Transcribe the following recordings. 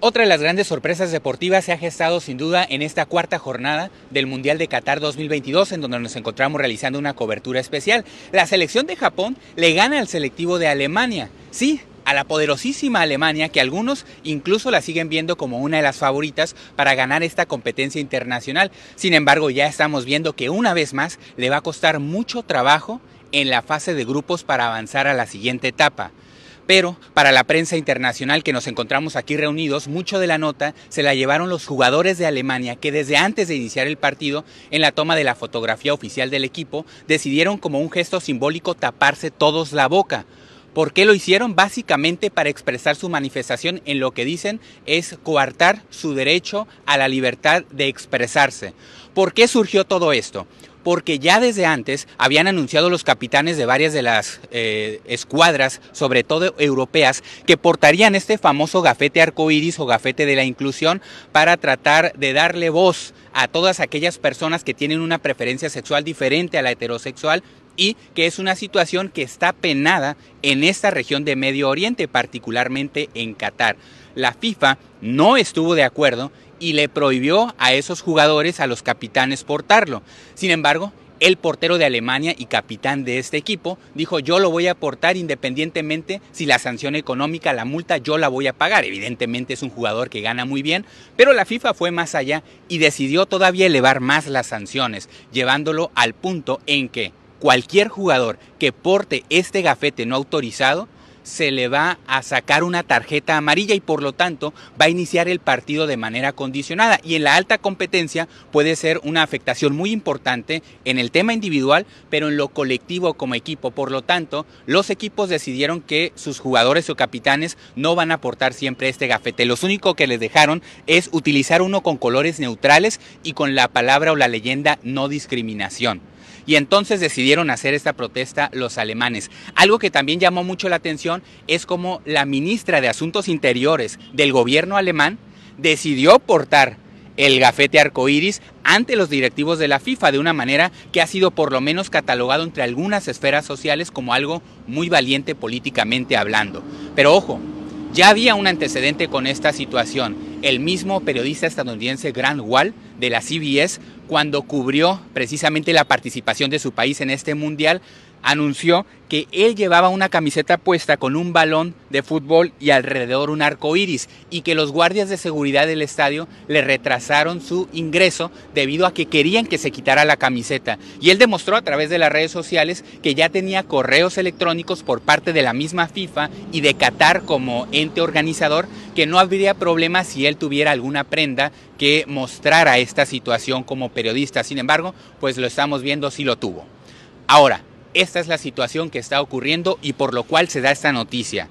Otra de las grandes sorpresas deportivas se ha gestado sin duda en esta cuarta jornada del Mundial de Qatar 2022, en donde nos encontramos realizando una cobertura especial. La selección de Japón le gana al selectivo de Alemania. Sí, a la poderosísima Alemania, que algunos incluso la siguen viendo como una de las favoritas para ganar esta competencia internacional. Sin embargo, ya estamos viendo que una vez más le va a costar mucho trabajo en la fase de grupos para avanzar a la siguiente etapa. Pero para la prensa internacional que nos encontramos aquí reunidos, mucho de la nota se la llevaron los jugadores de Alemania que desde antes de iniciar el partido, en la toma de la fotografía oficial del equipo, decidieron como un gesto simbólico taparse todos la boca. ¿Por qué lo hicieron? Básicamente para expresar su manifestación en lo que dicen es coartar su derecho a la libertad de expresarse. ¿Por qué surgió todo esto? Porque ya desde antes habían anunciado los capitanes de varias de las eh, escuadras, sobre todo europeas, que portarían este famoso gafete arcoíris o gafete de la inclusión para tratar de darle voz a todas aquellas personas que tienen una preferencia sexual diferente a la heterosexual y que es una situación que está penada en esta región de Medio Oriente, particularmente en Qatar. La FIFA no estuvo de acuerdo y le prohibió a esos jugadores, a los capitanes, portarlo. Sin embargo, el portero de Alemania y capitán de este equipo dijo yo lo voy a portar independientemente si la sanción económica, la multa, yo la voy a pagar. Evidentemente es un jugador que gana muy bien, pero la FIFA fue más allá y decidió todavía elevar más las sanciones, llevándolo al punto en que cualquier jugador que porte este gafete no autorizado se le va a sacar una tarjeta amarilla y por lo tanto va a iniciar el partido de manera condicionada. Y en la alta competencia puede ser una afectación muy importante en el tema individual, pero en lo colectivo como equipo. Por lo tanto, los equipos decidieron que sus jugadores o capitanes no van a portar siempre este gafete. Lo único que les dejaron es utilizar uno con colores neutrales y con la palabra o la leyenda no discriminación y entonces decidieron hacer esta protesta los alemanes. Algo que también llamó mucho la atención es como la ministra de Asuntos Interiores del gobierno alemán decidió portar el gafete arcoíris ante los directivos de la FIFA de una manera que ha sido por lo menos catalogado entre algunas esferas sociales como algo muy valiente políticamente hablando. Pero ojo, ya había un antecedente con esta situación. El mismo periodista estadounidense Grant Wall de la CBS, cuando cubrió precisamente la participación de su país en este mundial, anunció que él llevaba una camiseta puesta con un balón de fútbol y alrededor un arco iris y que los guardias de seguridad del estadio le retrasaron su ingreso debido a que querían que se quitara la camiseta. Y él demostró a través de las redes sociales que ya tenía correos electrónicos por parte de la misma FIFA y de Qatar como ente organizador que no habría problema si él tuviera alguna prenda que mostrara esta situación como periodista. Sin embargo, pues lo estamos viendo si lo tuvo. Ahora, esta es la situación que está ocurriendo y por lo cual se da esta noticia.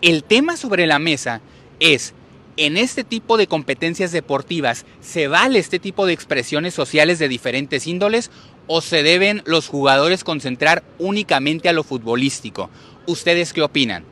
El tema sobre la mesa es, en este tipo de competencias deportivas, ¿se vale este tipo de expresiones sociales de diferentes índoles o se deben los jugadores concentrar únicamente a lo futbolístico? ¿Ustedes qué opinan?